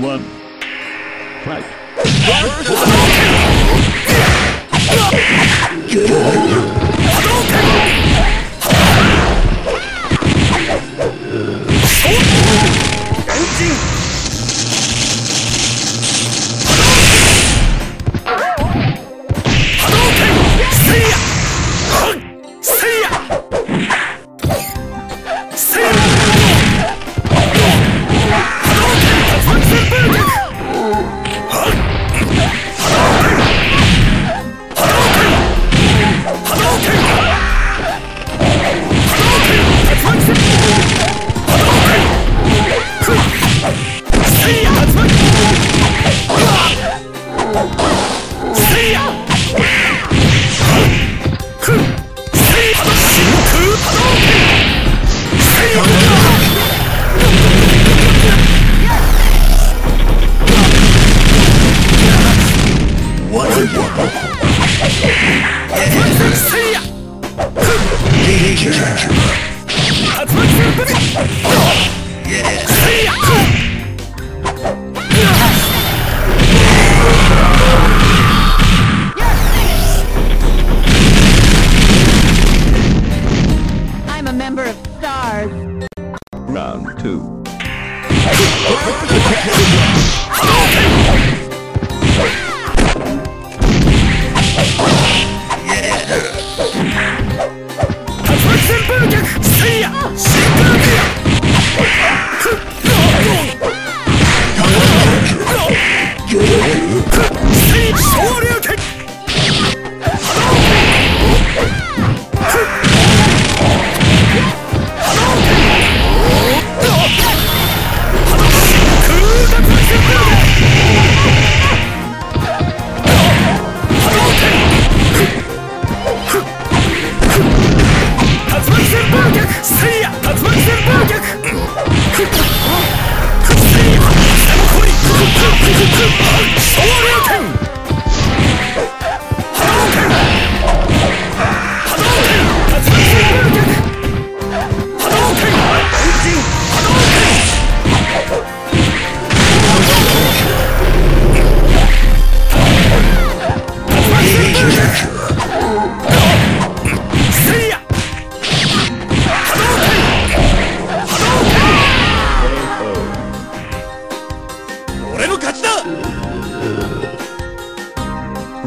one, fight. せいや of stars. Round two.